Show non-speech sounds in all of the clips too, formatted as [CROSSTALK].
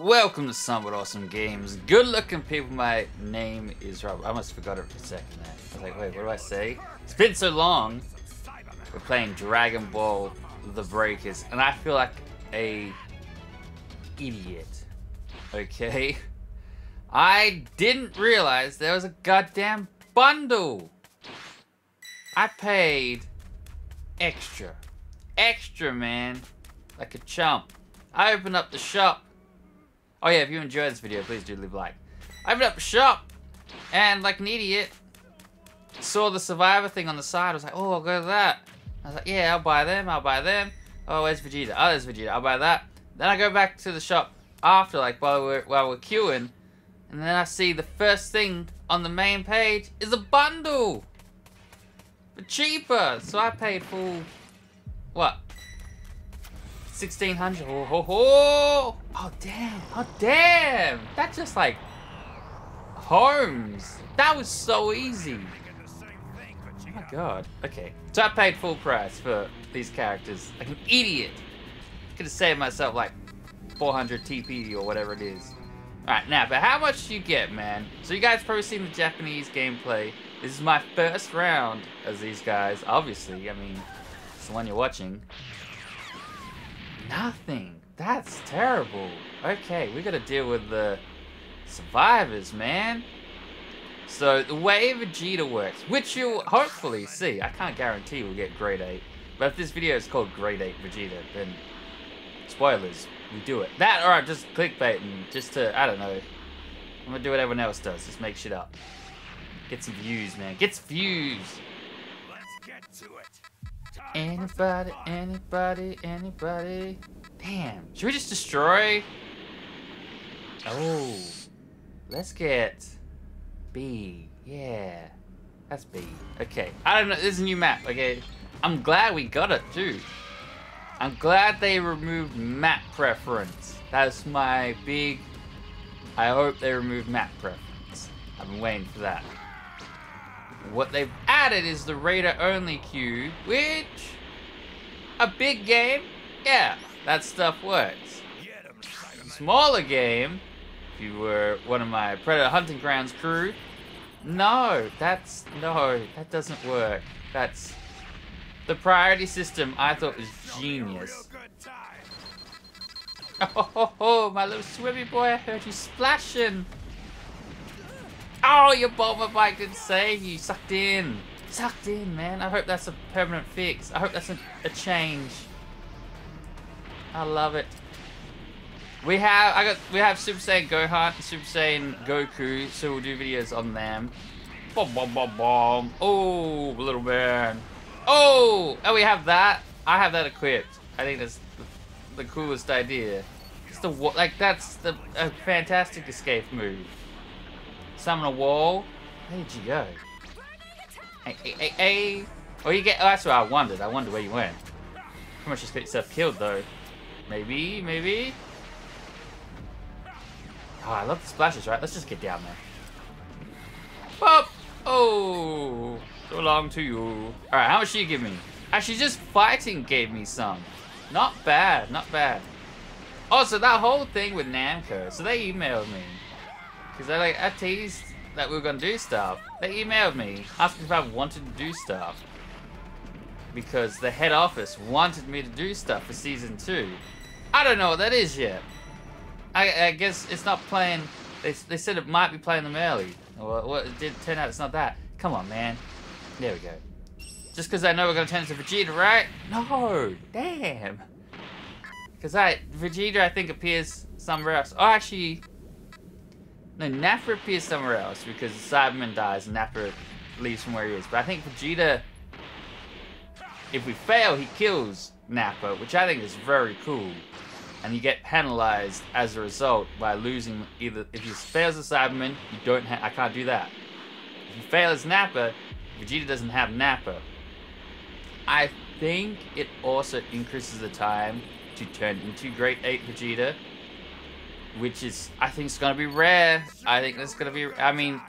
Welcome to Somewhat Awesome Games. Good looking people, my name is Rob. I almost forgot it for a second there. I was like, wait, what do I say? It's been so long. We're playing Dragon Ball The Breakers, and I feel like a idiot. Okay? I didn't realize there was a goddamn bundle. I paid extra. Extra, man. Like a chump. I opened up the shop Oh yeah, if you enjoyed this video, please do leave a like. I opened up the shop, and like an idiot, saw the Survivor thing on the side. I was like, oh, I'll go to that. I was like, yeah, I'll buy them, I'll buy them. Oh, where's Vegeta? Oh, there's Vegeta, I'll buy that. Then I go back to the shop after, like, while we're, while we're queuing, and then I see the first thing on the main page is a bundle! For cheaper! So I paid full, what, 1600. Oh, ho, ho. oh, damn. Oh, damn. That's just like homes. That was so easy. Oh my god. Okay. So I paid full price for these characters. Like an idiot. Could have saved myself like 400 TP or whatever it is. Alright, now, but how much do you get, man? So you guys probably seen the Japanese gameplay. This is my first round as these guys. Obviously, I mean, it's the one you're watching. Nothing. That's terrible. Okay, we gotta deal with the survivors, man. So, the way Vegeta works, which you'll hopefully see, I can't guarantee we'll get Great Ape, but if this video is called Great Ape Vegeta, then spoilers, we do it. That, or just clickbait and just to, I don't know, I'm gonna do what everyone else does, just make shit up. Get some views, man. Get some views! Let's get to it. Anybody, anybody, anybody. Damn. Should we just destroy? Oh. Let's get B. Yeah. That's B. Okay. I don't know. This is a new map. Okay. I'm glad we got it too. I'm glad they removed map preference. That's my big... I hope they remove map preference. I've been waiting for that. What they've added is the Raider only queue, which a big game, yeah, that stuff works. Smaller game, if you were one of my Predator Hunting Grounds crew, no, that's, no, that doesn't work. That's, the priority system I thought was genius. [LAUGHS] Oh, my little swimmy boy, I heard you splashing. Oh, your bomber bike didn't save you. Sucked in. Sucked in, man. I hope that's a permanent fix. I hope that's a, a change. I love it. We have I got we have Super Saiyan Gohan, Super Saiyan Goku, so we'll do videos on them. Boom, boom, boom, boom. Oh, little man. Oh, and we have that. I have that equipped. I think that's the, the coolest idea. It's the like that's the a fantastic escape move. Summon a wall. Where did you go? Hey, hey, hey, hey. Oh, you get. Oh, that's what I wondered. I wonder where you went. How much just get yourself killed though? Maybe, maybe. Oh, I love the splashes, right? Let's just get down there. Pop! Oh, so long to you. All right, how much did you give me? Actually, just fighting gave me some. Not bad, not bad. Oh, so that whole thing with Namco, so they emailed me. Because I like I teased that we were gonna do stuff. They emailed me asking if I wanted to do stuff. Because the head office wanted me to do stuff for season two. I don't know what that is yet. I, I guess it's not playing. They, they said it might be playing them early. Well, well, it did turn out it's not that. Come on, man. There we go. Just because I know we're gonna turn into Vegeta, right? No, damn. Because I Vegeta, I think appears somewhere else. Oh, actually, no, Nappa appears somewhere else because Saibaman dies and Nappa leaves from where he is. But I think Vegeta, if we fail, he kills Nappa, which I think is very cool. And you get penalized as a result by losing either if he fails as Saibaman, you don't I can't do that. If you fail as Nappa, Vegeta doesn't have Nappa. I think it also increases the time to turn into Great Ape Vegeta which is, I think it's going to be rare. I think it's going to be, I mean,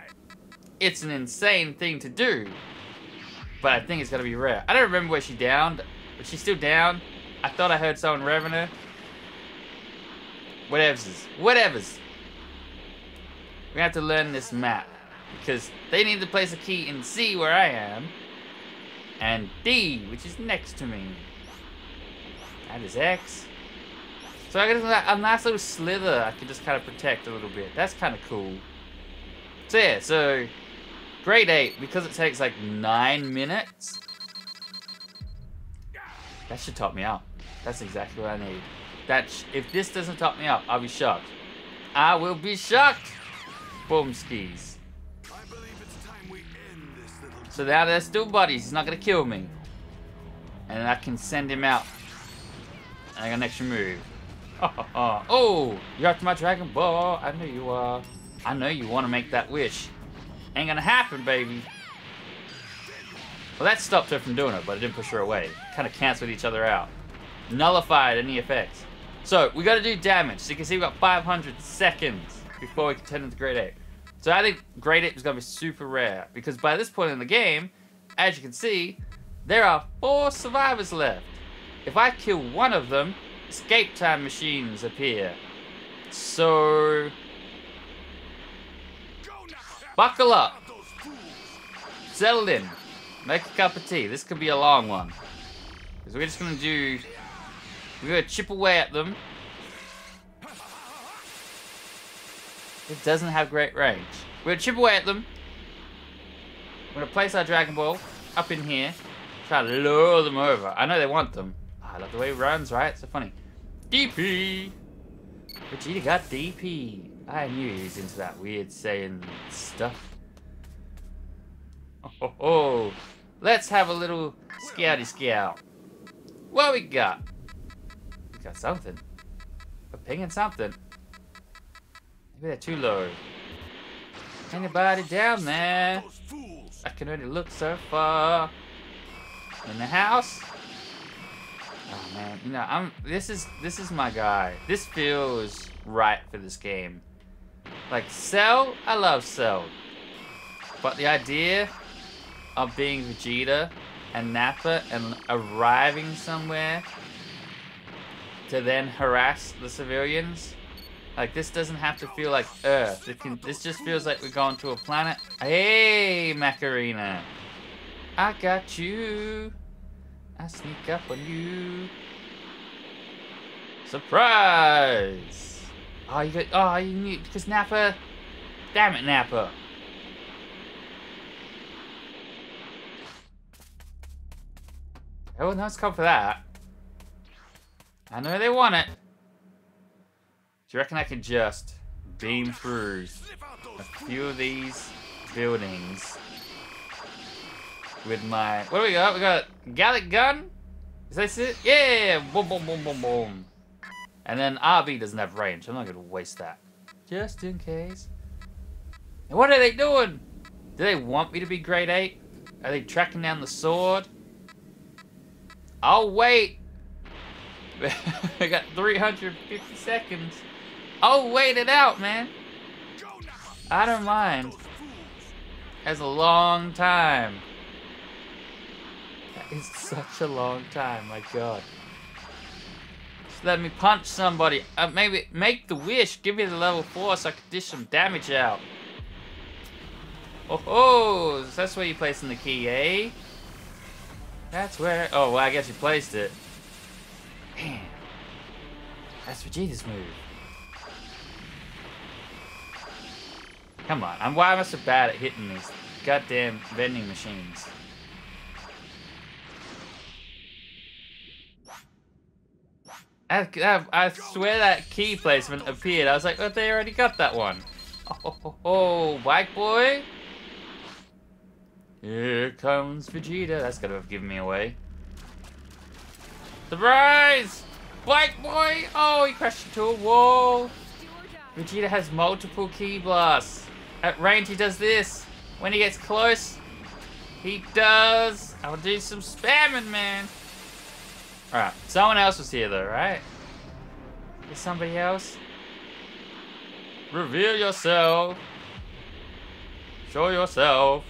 it's an insane thing to do, but I think it's going to be rare. I don't remember where she downed, but she's still down. I thought I heard someone revving her. Whatever's. Whatever's. We have to learn this map. Because they need to place a key in C where I am. And D, which is next to me. That is X. So I got a nice little slither I can just kind of protect a little bit. That's kind of cool. So yeah, so Great Ape, because it takes like 9 minutes, that should top me up. That's exactly what I need. That if this doesn't top me up, I'll be shocked. I will be shocked. Boom skis. So now they're still buddies. He's not gonna kill me, and I can send him out. And I got an extra move. [LAUGHS] oh, you're after my Dragon Ball. I know you are. I know you want to make that wish. Ain't gonna happen, baby. Well, that stopped her from doing it, but it didn't push her away. Kind of canceled each other out. Nullified any effects. So, we gotta do damage. So you can see we've got 500 seconds before we can turn into Great Ape. So I think Great Ape is gonna be super rare. Because by this point in the game, as you can see, there are four survivors left. If I kill one of them, escape time machines appear. So... Buckle up. Settle in. Make a cup of tea. This could be a long one. Because we're just gonna do we're gonna chip away at them. It doesn't have great range. We're gonna chip away at them. We're gonna place our Dragon Ball up in here. Try to lure them over. I know they want them. Oh, I love the way he runs, right? So funny. DP! Vegeta got DP. I knew he was into that weird Saiyan stuff. Oh, oh, oh. Let's have a little scouty scout. What we got? We Got something. A ping and something. Maybe they're too low. Anybody down there? I can only look so far. In the house? Oh man, you know, I'm this is this is my guy. This feels right for this game. Like Cell, I love Cell. But the idea of being Vegeta and Nappa and arriving somewhere to then harass the civilians. Like, this doesn't have to feel like Earth. Can, this just feels like we're going to a planet. Hey, Macarena. I got you. I sneak up on you. Surprise! Oh, you got, oh, you need, because Nappa, damn it, Nappa. Everyone else come for that. I know they want it. Do you reckon I could just beam through a few of these buildings with my... What do we got? We got Galick Gun? Is this it? Yeah! Boom, boom, boom, boom, boom. And then RB doesn't have range. I'm not going to waste that. Just in case. And what are they doing? Do they want me to be Great Ape? Are they tracking down the sword? I'll wait. [LAUGHS] I got 350 seconds. I'll wait it out, man. I don't mind. That's a long time. Is such a long time, my god. Just let me punch somebody. Uh, maybe make the wish. Give me the level 4 so I can dish some damage out. Oh, oh, that's where you placing the key, eh? That's where... Oh, well, I guess you placed it. Man, that's Vegeta's move. Come on, I'm why am I so bad at hitting these goddamn vending machines? I, I, I swear that key placement appeared. I was like, oh, they already got that one. Oh, [LAUGHS] oh, white boy. Here comes Vegeta. That's gotta have given me away. Surprise! Black boy! Oh, he crashed into a wall. Vegeta has multiple ki blasts. At range, he does this. When he gets close, he does. I'll do some spamming, man. Alright, someone else was here though, right? Is somebody else? Reveal yourself. Show yourself.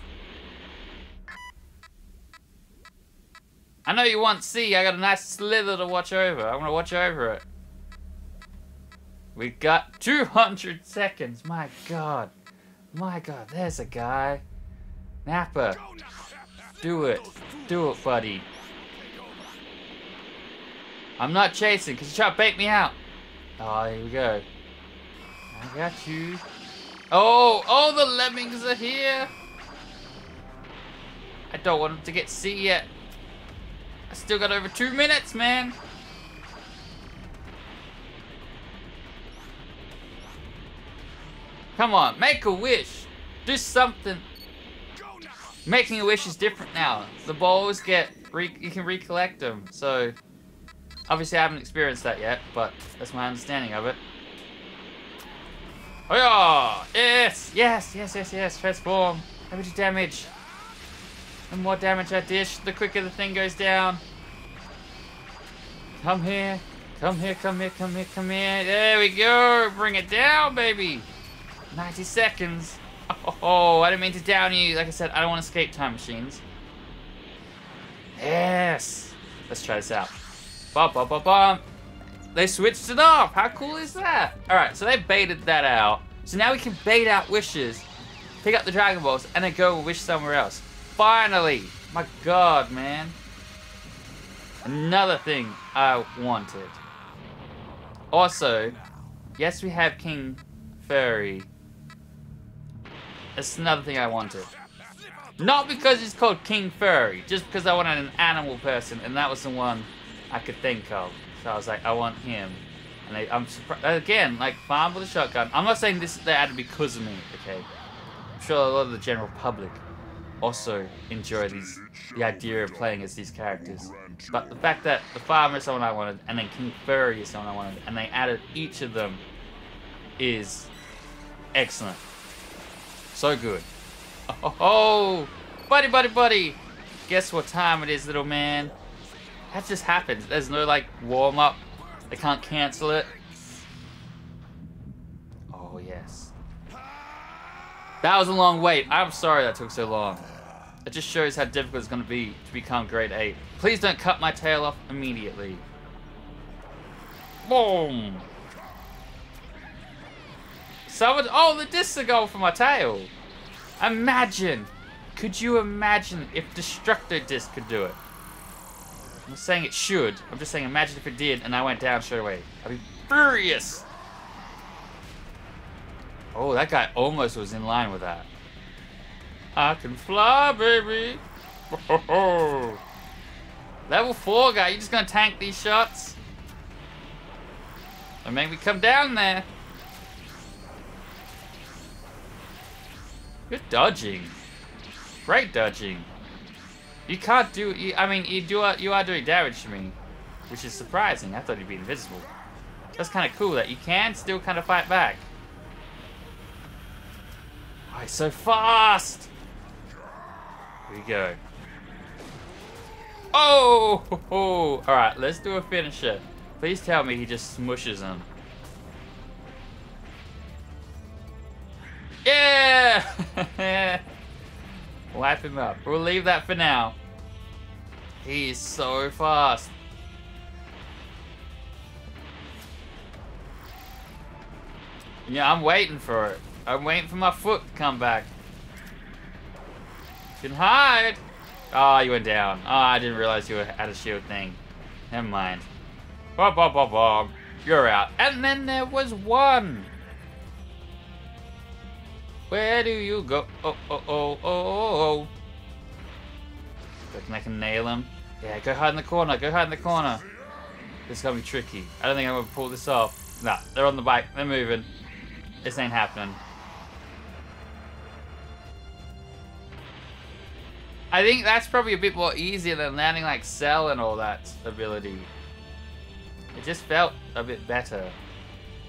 I know you want C. I got a nice slither to watch over. I want to watch over it. We got 200 seconds. My god. My god, there's a guy. Nappa. Do it. Do it, buddy. I'm not chasing because you try to bait me out. Oh, here we go. I got you. Oh, oh, the lemmings are here. I don't want them to get C yet. I still got over two minutes, man. Come on, make a wish. Do something. Making a wish is different now. The balls get, you can recollect them. So, obviously I haven't experienced that yet, but that's my understanding of it. Oh yeah! Yes! Yes, yes, yes, yes. Transform. How much damage? The more damage I dish, the quicker the thing goes down. Come here. Come here, come here, come here, come here. There we go. Bring it down, baby. 90 seconds. [LAUGHS] Oh, I didn't mean to down you. Like I said, I don't want to escape time machines. Yes. Let's try this out. Bum, bum, bum, bum. They switched it off. How cool is that? All right, so they baited that out. So now we can bait out wishes, pick up the Dragon Balls, and then go wish somewhere else. Finally. My God, man. Another thing I wanted. Also, yes, we have King Furry that's another thing I wanted. Not because it's called King Furry, just because I wanted an animal person, and that was the one I could think of. So I was like, I want him. And I, am surprised again, like farm with a shotgun. I'm not saying this they added because of me, okay? I'm sure a lot of the general public also enjoy these the idea of playing as these characters. But the fact that the farmer is someone I wanted, and then King Furry is someone I wanted, and they added each of them is excellent. So good. [LAUGHS] Oh, buddy, buddy, buddy. Guess what time it is, little man? That just happens. There's no, like, warm-up. They can't cancel it. Oh, yes. That was a long wait. I'm sorry that took so long. It just shows how difficult it's going to be to become Great Ape. Please don't cut my tail off immediately. Boom! Someone, oh, the discs are going for my tail. Imagine. Could you imagine if Destructo Disc could do it? I'm not saying it should. I'm just saying imagine if it did and I went down straight away. I'd be furious. Oh, that guy almost was in line with that. I can fly, baby. [LAUGHS] Level 4 guy, you just gonna tank these shots? Or make me come down there. Good dodging. Great dodging. You can't do. You, I mean, you do. You are doing damage to me, which is surprising. I thought you'd be invisible. That's kind of cool that you can still kind of fight back. Oh, so fast. Here we go. Oh! [LAUGHS] All right, let's do a finisher. Please tell me he just smushes him. Yeah! [LAUGHS] Wipe him up. We'll leave that for now. He is so fast. Yeah, I'm waiting for it. I'm waiting for my foot to come back. You can hide. Oh, you went down. Oh, I didn't realize you had a shield thing. Never mind. Bob, bob, bob, bob. You're out. And then there was one. Where do you go? Oh, oh, oh, oh, oh. Reckon I can nail him? Yeah, go hide in the corner. Go hide in the corner. This is gonna be tricky. I don't think I'm gonna pull this off. Nah, they're on the bike. They're moving. This ain't happening. I think that's probably a bit more easier than landing like Cell and all that ability. It just felt a bit better.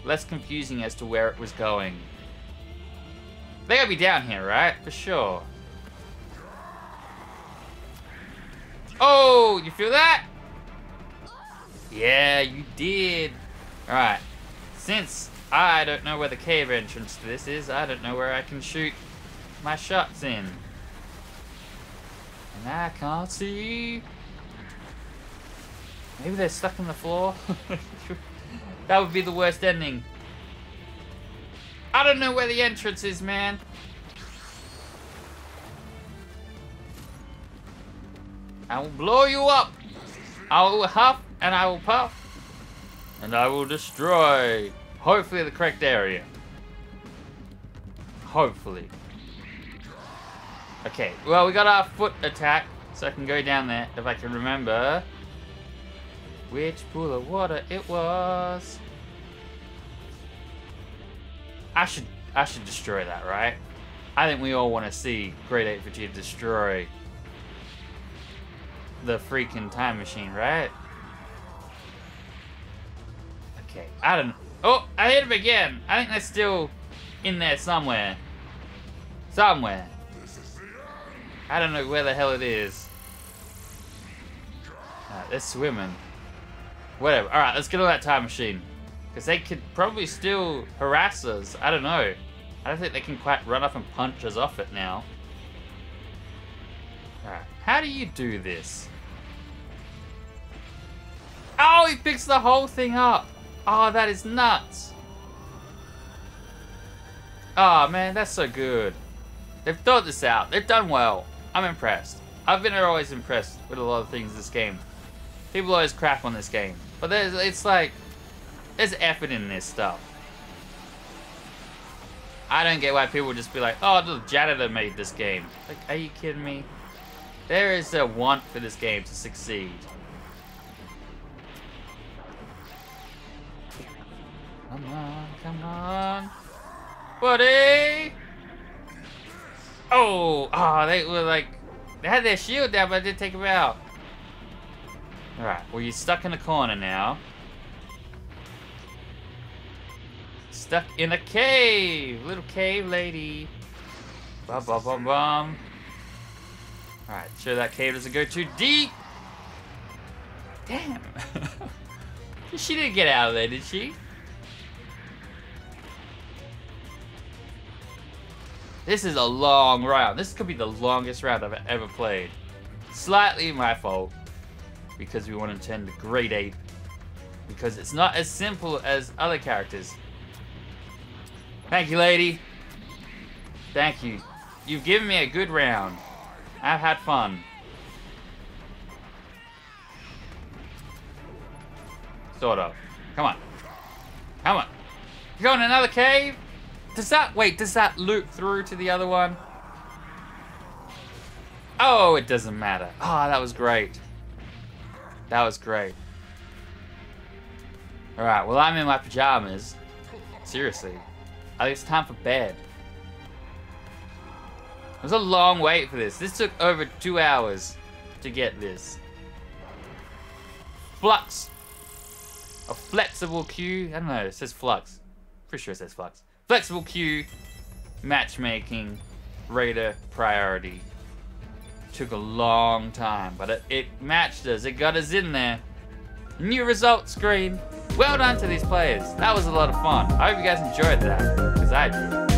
Less confusing as to where it was going. They gotta be down here, right? For sure. Oh, you feel that? Yeah, you did. Alright. Since I don't know where the cave entrance to this is, I don't know where I can shoot my shots in. And I can't see. Maybe they're stuck in the floor. [LAUGHS] that would be the worst ending. I don't know where the entrance is, man. I will blow you up. I will huff and I will puff. And I will destroy. Hopefully the correct area. Hopefully. Okay, well we got our foot attack, so I can go down there if I can remember which pool of water it was. I should I should destroy that, right? I think we all want to see Great Ape Vegeta destroy the freaking time machine, right? Okay, I don't know. Oh, I hit him again. I think they're still in there somewhere. Somewhere. I don't know where the hell it is. Right, they're swimming. Whatever. Alright, let's get on that time machine. Because they could probably still harass us. I don't know. I don't think they can quite run up and punch us off it now. Alright, how do you do this? Oh, he picks the whole thing up. Oh, that is nuts. Oh, man, that's so good. They've thought this out. They've done well. I'm impressed. I've been always impressed with a lot of things in this game. People always crap on this game. But it's like, there's effort in this stuff. I don't get why people just be like, oh, the janitor made this game. Like, are you kidding me? There is a want for this game to succeed. Come on, come on. Buddy! Oh, oh, they were like, they had their shield down, but I did take them out. Alright, well, you're stuck in a corner now. Stuck in a cave! Little cave lady. Bum, bum, bum, bum. Alright, sure that cave doesn't go too deep. Damn. [LAUGHS] she didn't get out of there, did she? This is a long round. This could be the longest round I've ever played. Slightly my fault. Because we want to turn the Great Ape. Because it's not as simple as other characters. Thank you, lady. Thank you. You've given me a good round. I've had fun. Sort of. Come on. Come on. You going in another cave? Does that, wait, does that loop through to the other one? Oh, it doesn't matter. Oh, that was great. That was great. Alright, well I'm in my pajamas. Seriously. I think it's time for bed. It was a long wait for this. This took over two hours to get this. Flux. A flexible queue. I don't know, it says flux. Pretty sure it says flux. Flexible queue. matchmaking, Raider priority. Took a long time, but it, it matched us. It got us in there. New result screen. Well done to these players. That was a lot of fun. I hope you guys enjoyed that, because I did.